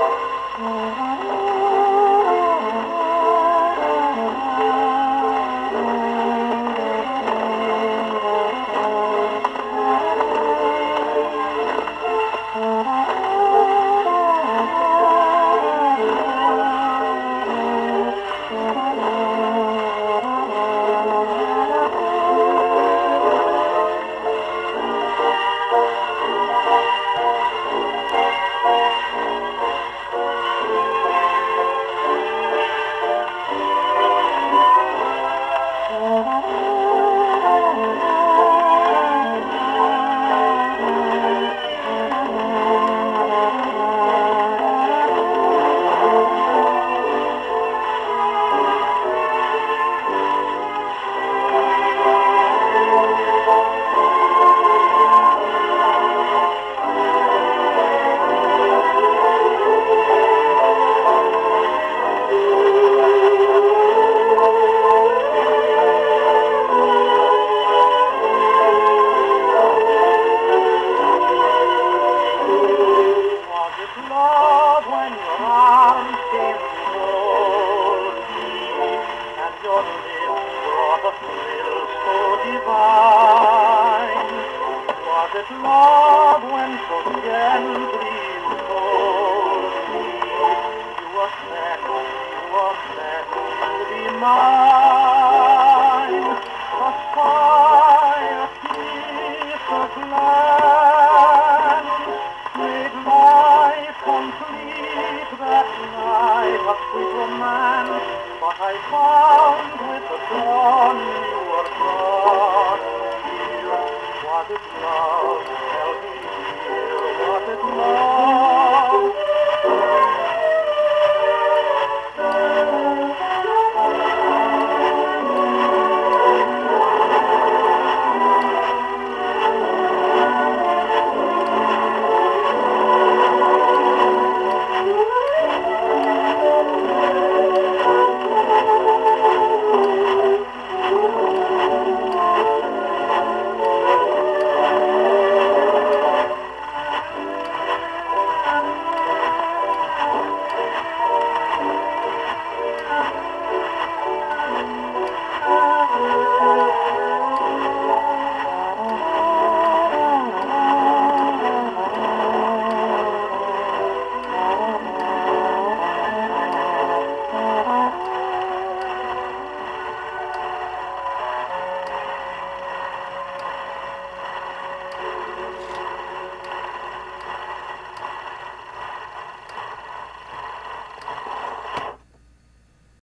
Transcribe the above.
Oh. your lips brought a thrill so divine. Was it love when so gently you told me you were set, you were set to be mine? A fire, a kiss, a glance made life complete that night a sweet romance. But I found with the dawn you were gone. Dear, was it love? Tell me, dear, was it love?